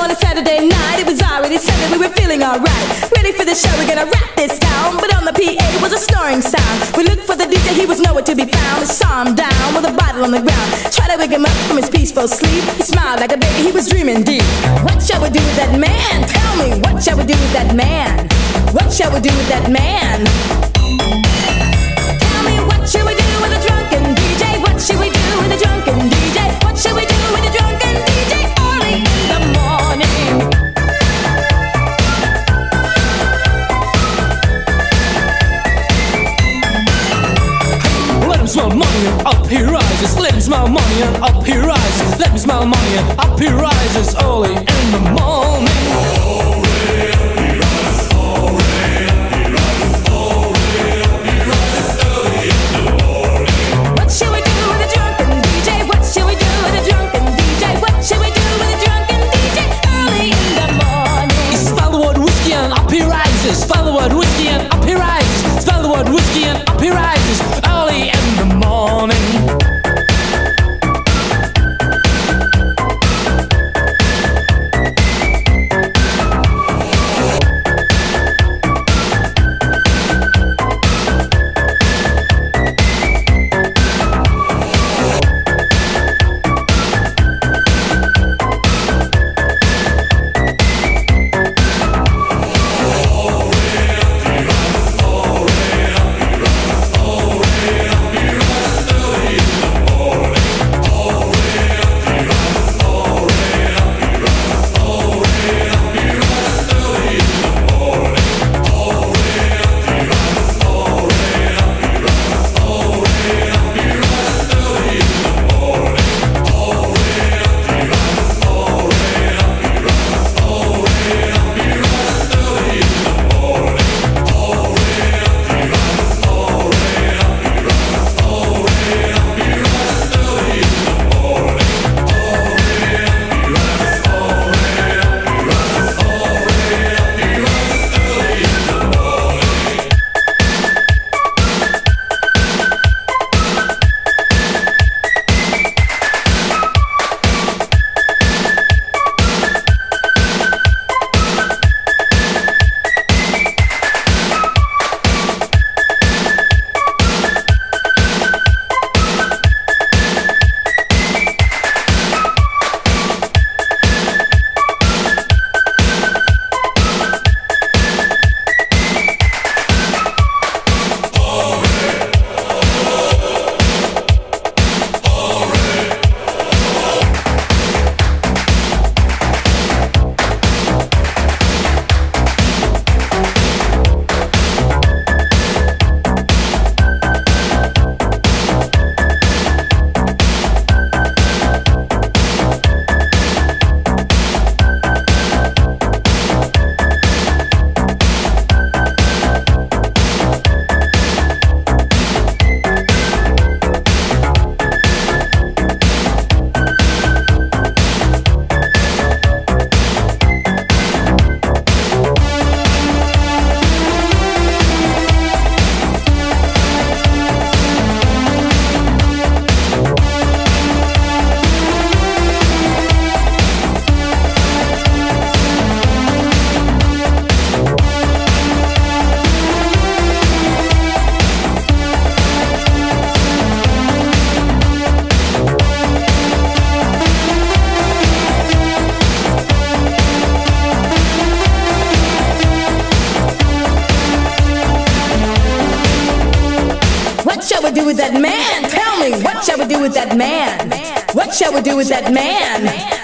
on a Saturday night, it was already Sunday, we were feeling alright. Ready for the show, we're gonna wrap this down. But on the PA was a snoring sound. We looked for the DJ, he was nowhere to be found. We saw him down with a bottle on the ground. Try to wake him up from his peaceful sleep. He smiled like a baby, he was dreaming deep. What shall we do with that man? Tell me, what shall we do with that man? What shall we do with that man? Tell me, what shall we do with a drunken DJ? What shall we do with a drunken smell money and up he rises. Let me smell money and up he rises early in the morning. With that man? What shall we do with that man?